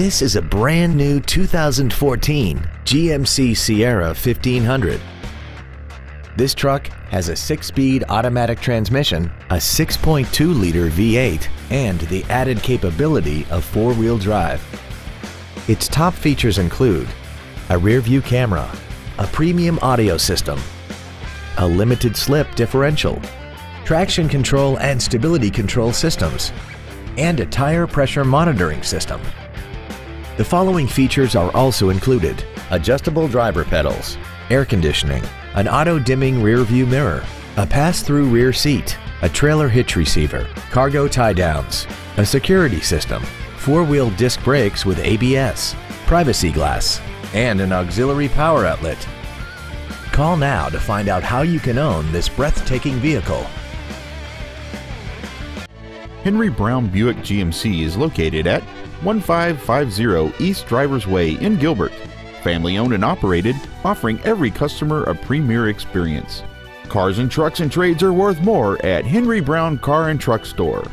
This is a brand new 2014 GMC Sierra 1500. This truck has a six-speed automatic transmission, a 6.2-liter V8, and the added capability of four-wheel drive. Its top features include a rear-view camera, a premium audio system, a limited slip differential, traction control and stability control systems, and a tire pressure monitoring system. The following features are also included. Adjustable driver pedals, air conditioning, an auto-dimming rear view mirror, a pass-through rear seat, a trailer hitch receiver, cargo tie-downs, a security system, four-wheel disc brakes with ABS, privacy glass, and an auxiliary power outlet. Call now to find out how you can own this breathtaking vehicle. Henry Brown Buick GMC is located at 1550 East Drivers Way in Gilbert. Family owned and operated, offering every customer a premier experience. Cars and trucks and trades are worth more at Henry Brown Car and Truck Store.